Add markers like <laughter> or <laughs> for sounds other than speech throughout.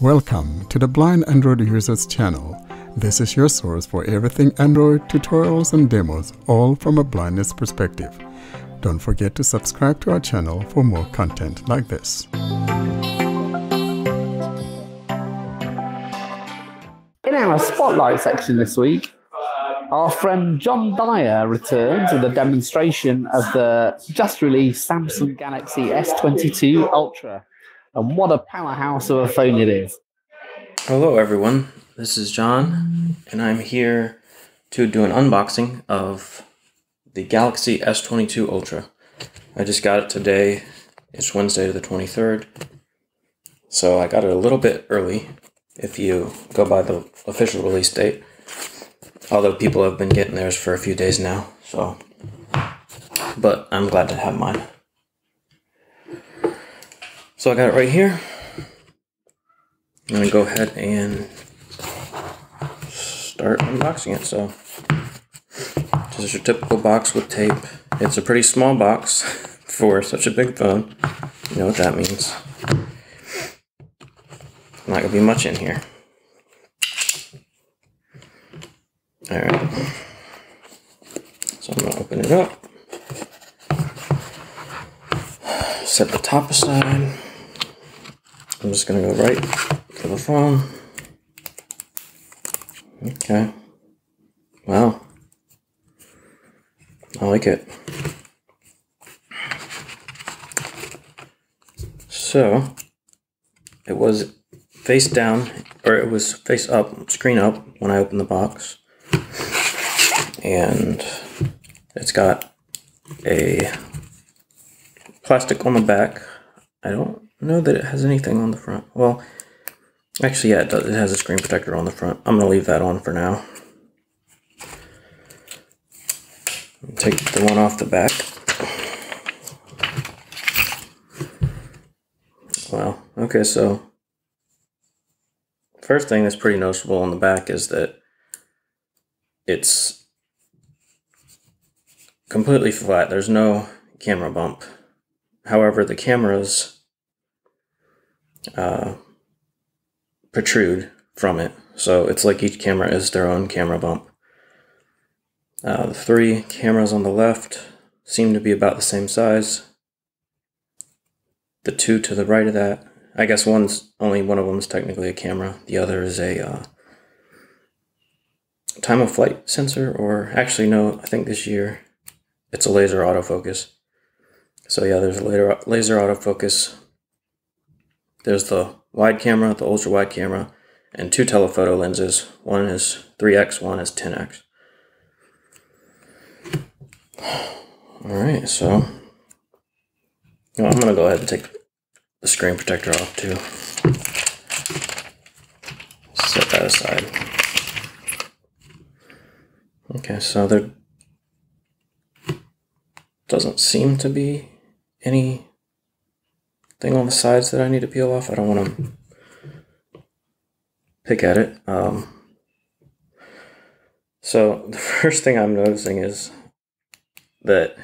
Welcome to the Blind Android Users channel. This is your source for everything Android tutorials and demos, all from a blindness perspective. Don't forget to subscribe to our channel for more content like this. In our spotlight section this week, our friend John Dyer returns with a demonstration of the just released Samsung Galaxy S22 Ultra. And what a powerhouse of a phone it is. Hello, everyone. This is John, and I'm here to do an unboxing of the Galaxy S22 Ultra. I just got it today. It's Wednesday the 23rd. So I got it a little bit early if you go by the official release date. Although people have been getting theirs for a few days now, so. But I'm glad to have mine. So I got it right here. I'm gonna go ahead and start unboxing it. So just your typical box with tape. It's a pretty small box <laughs> for such a big phone. You know what that means. Not gonna be much in here. Alright. So I'm gonna open it up. Set the top aside. I'm just gonna go right to the phone. Okay. Wow. I like it. So, it was face down, or it was face up, screen up when I opened the box. And it's got a plastic on the back. I don't know that it has anything on the front. Well, actually, yeah, it does. It has a screen protector on the front. I'm going to leave that on for now. Take the one off the back. Wow. Okay, so first thing that's pretty noticeable on the back is that it's completely flat. There's no camera bump. However, the cameras uh, protrude from it. So it's like each camera is their own camera bump. Uh, the three cameras on the left seem to be about the same size. The two to the right of that, I guess one's only one of them is technically a camera. The other is a uh, time of flight sensor, or actually no, I think this year it's a laser autofocus. So yeah, there's a laser laser autofocus there's the wide camera, the ultra wide camera, and two telephoto lenses. One is 3x, one is 10x. <sighs> Alright, so well, I'm to go ahead and take the screen protector off too. Set that aside. Okay, so there doesn't seem to be any thing on the sides that I need to peel off. I don't want to pick at it. Um, so <laughs> the first thing I'm noticing is that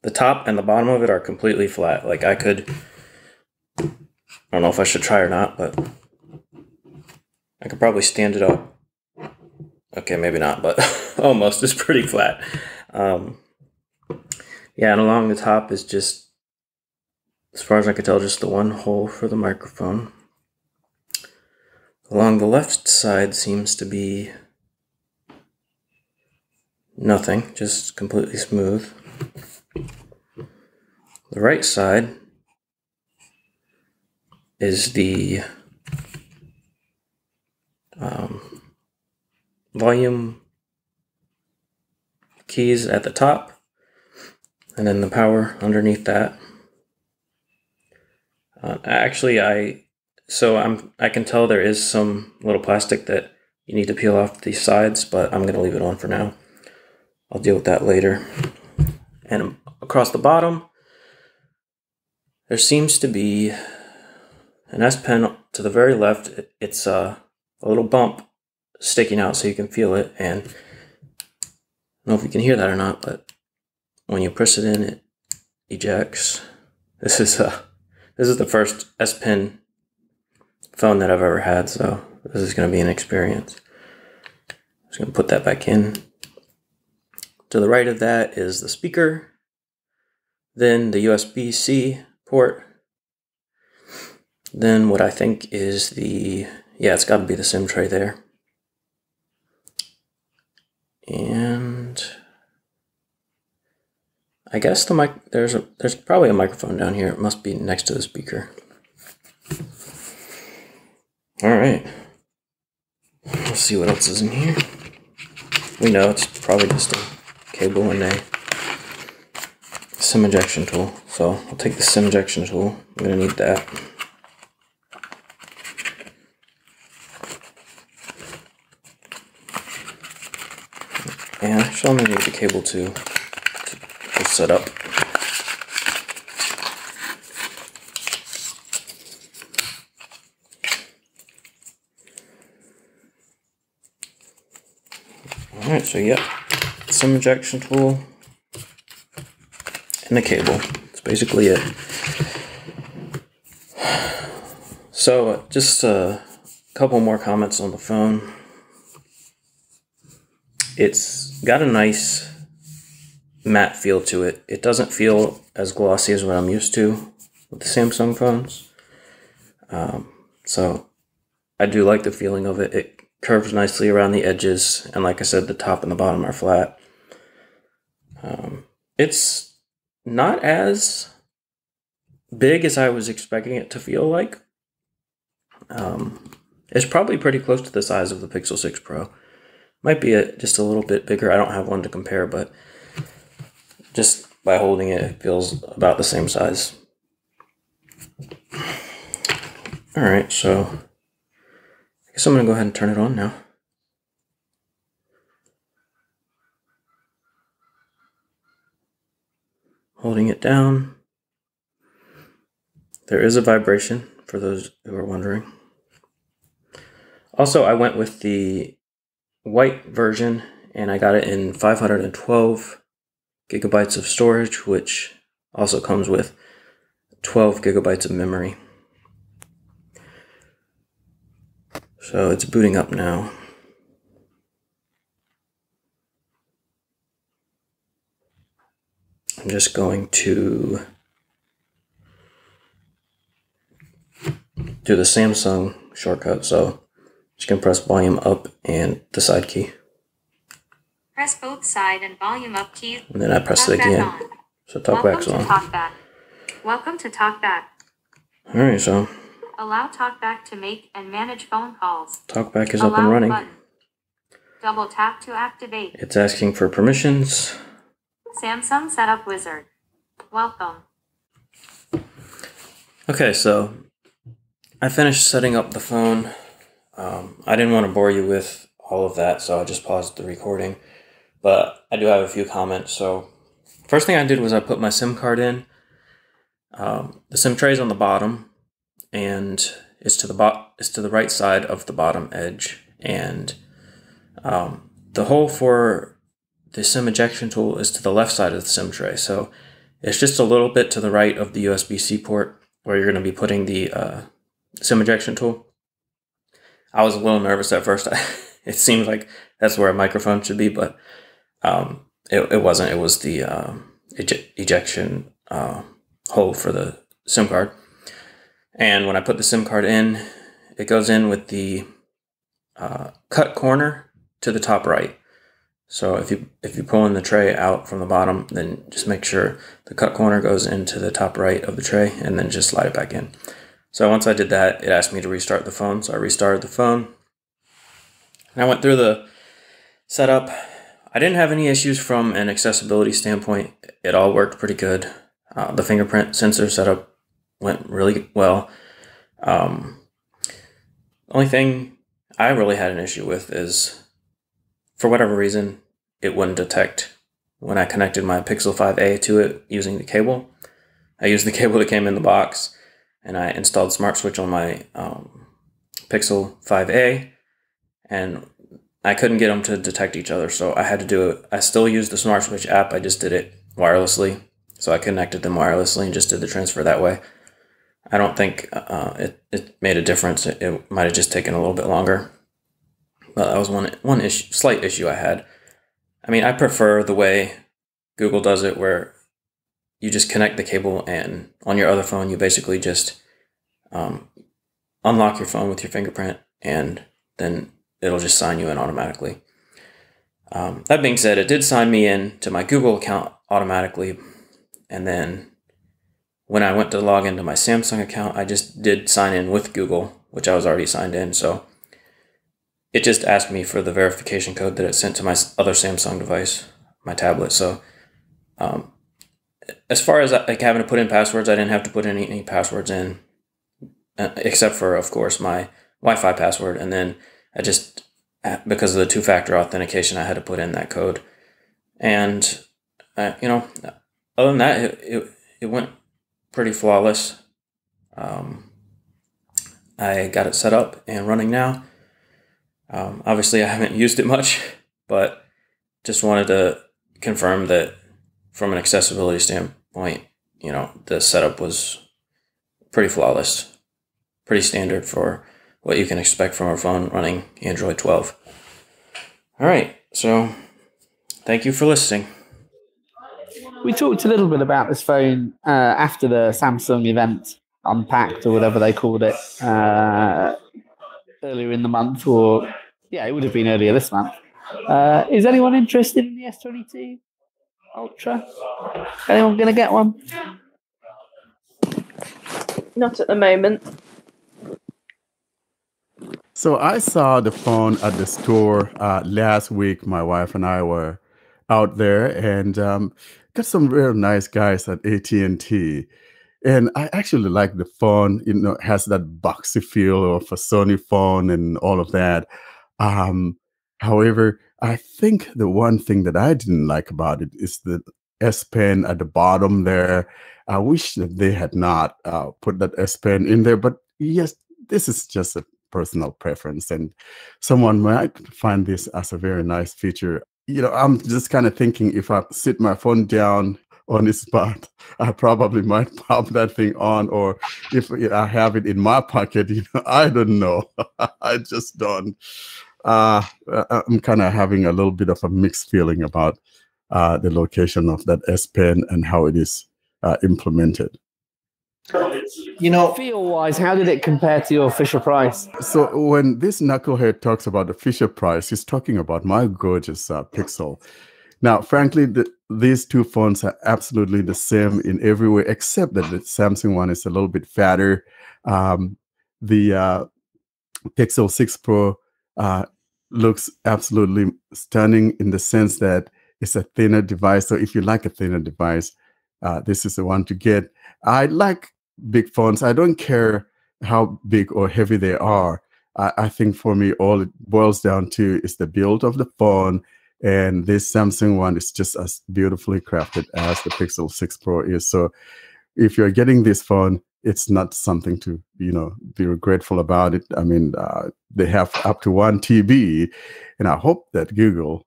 the top and the bottom of it are completely flat. Like I could, I don't know if I should try or not, but I could probably stand it up. Okay, maybe not, but <laughs> almost. It's pretty flat. Um, yeah, and along the top is just as far as I could tell, just the one hole for the microphone. Along the left side seems to be nothing, just completely smooth. The right side is the um, volume keys at the top, and then the power underneath that. Uh, actually, I so I'm I can tell there is some little plastic that you need to peel off the sides, but I'm going to leave it on for now. I'll deal with that later. And across the bottom, there seems to be an S Pen to the very left. It's uh, a little bump sticking out so you can feel it. And I don't know if you can hear that or not, but when you press it in, it ejects. This is a this is the first S Pen phone that I've ever had, so this is going to be an experience. I'm just going to put that back in. To the right of that is the speaker, then the USB C port, then what I think is the, yeah, it's got to be the SIM tray there. And I guess the mic, there's a, there's probably a microphone down here. It must be next to the speaker. All right. Let's see what else is in here. We know it's probably just a cable and a SIM ejection tool. So I'll take the SIM ejection tool. I'm gonna need that. And I'm gonna need the cable too set up. Alright, so yep, some injection tool and a cable. That's basically it. So, uh, just a couple more comments on the phone. It's got a nice matte feel to it. It doesn't feel as glossy as what I'm used to with the Samsung phones. Um, so, I do like the feeling of it. It curves nicely around the edges, and like I said, the top and the bottom are flat. Um, it's not as big as I was expecting it to feel like. Um, it's probably pretty close to the size of the Pixel 6 Pro. Might be a, just a little bit bigger. I don't have one to compare, but just by holding it, it feels about the same size. All right, so I guess I'm to go ahead and turn it on now. Holding it down. There is a vibration for those who are wondering. Also, I went with the white version and I got it in 512 gigabytes of storage, which also comes with 12 gigabytes of memory. So it's booting up now. I'm just going to do the Samsung shortcut. So just gonna press volume up and the side key. Press both side and volume up keys. And then I press it again. On. So talkback's Welcome on. To talkback. Welcome to talkback. Alright, so Allow TalkBack to make and manage phone calls. TalkBack is Allow up and running. Button. Double tap to activate. It's asking for permissions. Samsung Setup Wizard. Welcome. Okay, so I finished setting up the phone. Um, I didn't want to bore you with all of that, so I just paused the recording. But I do have a few comments. So, first thing I did was I put my SIM card in. Um, the SIM tray is on the bottom, and it's to the bo- it's to the right side of the bottom edge, and um, the hole for the SIM ejection tool is to the left side of the SIM tray. So it's just a little bit to the right of the USB C port where you're going to be putting the uh, SIM ejection tool. I was a little nervous at first. <laughs> it seemed like that's where a microphone should be, but um, it, it wasn't. It was the uh, ej- ejection uh, hole for the SIM card. And when I put the SIM card in, it goes in with the uh, cut corner to the top right. So if you if you pull in the tray out from the bottom, then just make sure the cut corner goes into the top right of the tray, and then just slide it back in. So once I did that, it asked me to restart the phone. So I restarted the phone. And I went through the setup. I didn't have any issues from an accessibility standpoint. It all worked pretty good. Uh, the fingerprint sensor setup went really well. Um, only thing I really had an issue with is, for whatever reason, it wouldn't detect when I connected my Pixel 5a to it using the cable. I used the <laughs> cable that came in the box, and I installed Smart Switch on my um, Pixel 5a, and I couldn't get them to detect each other, so I had to do it. I still used the Smart Switch app. I just did it wirelessly, so I connected them wirelessly and just did the transfer that way. I don't think uh, it, it made a difference. It, it might have just taken a little bit longer. But that was one one issue, slight issue I had. I mean, I prefer the way Google does it, where you just connect the cable, and on your other phone, you basically just um, unlock your phone with your fingerprint, and then it'll just sign you in automatically. Um, that being said, it did sign me in to my Google account automatically, and then when I went to log into my Samsung account, I just did sign in with Google, which I was already signed in. So it just asked me for the verification code that it sent to my other Samsung device, my tablet. So um, as far as like having to put in passwords, I didn't have to put any, any passwords in, uh, except for, of course, my Wi-Fi password. And then I just, uh, because of the two-factor authentication, I had to put in that code. And, uh, you know, other than that, it, it, it went pretty flawless. Um, I got it set up and running now. Um, obviously, I haven't used it much, <laughs> but just wanted to confirm that from an accessibility standpoint, you know, the setup was pretty flawless, pretty standard for what you can expect from a phone running Android 12. All right, so thank you for listening. We talked a little bit about this phone uh, after the Samsung event, Unpacked or whatever they called it, uh, earlier in the month, or yeah, it would have been earlier this month. Uh, is anyone interested in the S22 Ultra? Anyone going to get one? Not at the moment. So I saw the phone at the store uh, last week. My wife and I were out there and um, got some real nice guys at AT and T. And I actually like the phone. You know, it has that boxy feel of a Sony phone and all of that. Um, however, I think the one thing that I didn't like about it is the S Pen at the bottom there. I wish that they had not uh, put that S Pen in there. But yes, this is just a personal preference, and someone might find this as a very nice feature. You know, I'm just kind of thinking if I sit my phone down on this <laughs> spot, I probably might <laughs> pop that thing on, or if I have it in my pocket, <laughs> you know, I don't know. I just don't. Uh, I'm kind of having a little bit of a mixed feeling about uh, the location of that S Pen and how it is uh, implemented. You know, Feel wise, how did it compare to your Fisher Price? So when this knucklehead talks about the Fisher Price, he's talking about my gorgeous uh, Pixel. Now, frankly, the, these two phones are absolutely the same in every way, except that the Samsung one is a little bit fatter. Um, the uh, Pixel 6 Pro uh, looks absolutely stunning in the sense that it's a thinner device. So if you like a thinner device, uh, this is the one to get. I like big phones. I don't care how big or heavy they are. I, I think for me, all it boils down to is the build of the phone. And this Samsung one is just as beautifully crafted as the Pixel 6 Pro is. So if you're getting this phone, it's not something to you know be regretful about it. I mean, uh, they have up to one TB, and I hope that Google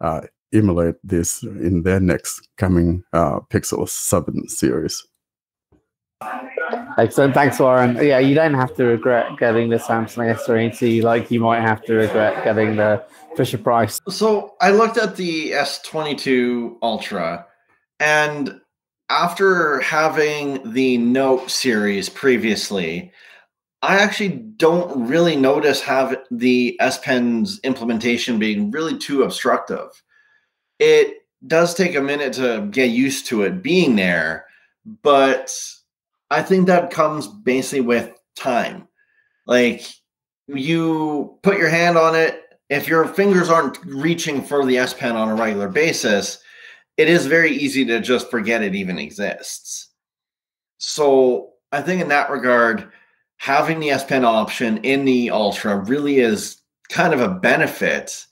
uh, emulate this in their next coming uh, Pixel Seven series. Excellent. Thanks, Warren. Yeah, you don't have to regret getting the Samsung S22 like you might have to regret getting the Fisher Price. so I looked at the S22 Ultra, and after having the Note series previously, I actually don't really notice have the S Pen's implementation being really too obstructive. It does take a minute to get used to it being there, but I think that comes basically with time. Like you put your hand on it, if your fingers aren't reaching for the S Pen on a regular basis, it is very easy to just forget it even exists. So I think in that regard, having the S Pen option in the Ultra really is kind of a benefit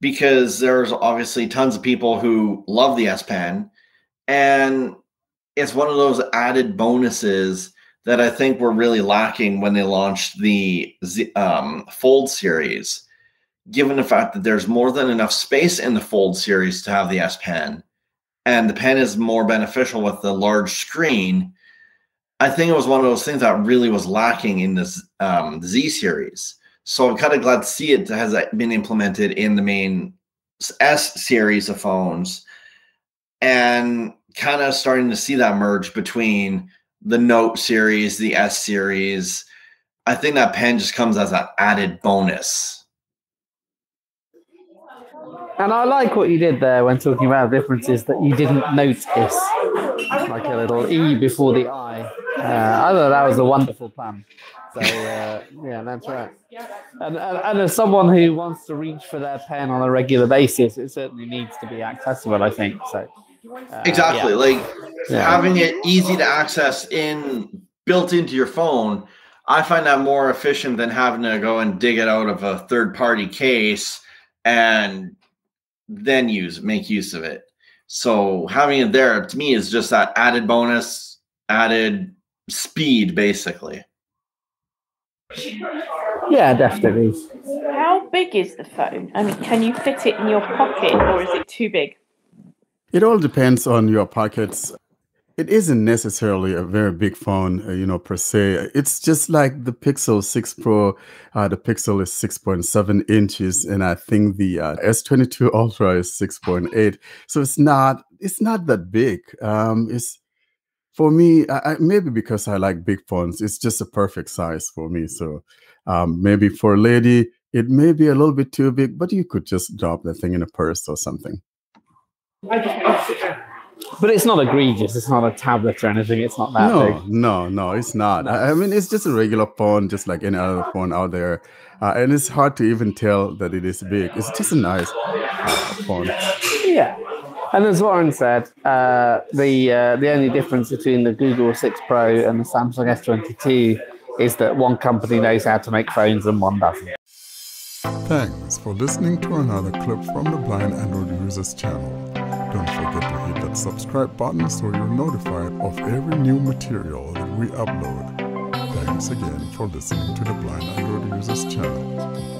because there's obviously tons of people who love the S Pen. And it's one of those added bonuses that I think were really lacking when they launched the um, Fold series, given the fact that there's more than enough space in the Fold series to have the S Pen and the pen is more beneficial with the large screen I think it was one of those things that really was lacking in this um, Z series. So I'm kind of glad to see it has been implemented in the main S series of phones, and kind of starting to see that merge between the Note series, the S series. I think that pen just comes as an added bonus. And I like what you did there when talking about differences that you didn't notice, like a little E before the I. Uh, I thought that was a wonderful plan. So uh, yeah, that's right. And, and, and as someone who wants to reach for their pen on a regular basis, it certainly needs to be accessible. I think so. Uh, exactly, yeah. like yeah. having it easy to access in built into your phone. I find that more efficient than having to go and dig it out of a third party case and then use make use of it. So having it there to me is just that added bonus, added speed, basically. Yeah, definitely. How big is the phone? I mean, can you fit it in your pocket or is it too big? It all depends on your pockets. It isn't necessarily a very big phone, uh, you know, per se. It's just like the Pixel 6 Pro. Uh, the Pixel is 6.7 inches, and I think the uh, S22 Ultra is 6.8. So it's not it's not that big. Um, it's for me, I, maybe because I like big phones, it's just a perfect size for me. So um, maybe for a lady, it may be a little bit too big, but you could just drop that thing in a purse or something. But it's not egregious. It's not a tablet or anything. It's not that no, big. No, no, it's not. I, I, mean, it's just a regular phone, just like any other phone out there. Uh, and it's hard to even tell that it is big. It's just a nice uh, phone. Yeah. And as Warren said, uh, the uh, the only difference between the Google 6 Pro and the Samsung S22 is that one company knows how to make phones and one doesn't. Thanks for listening to another clip from the Blind Android Users channel. Don't forget to hit that subscribe button so you're notified of every new material that we upload. Thanks again for listening to the Blind Android Users channel.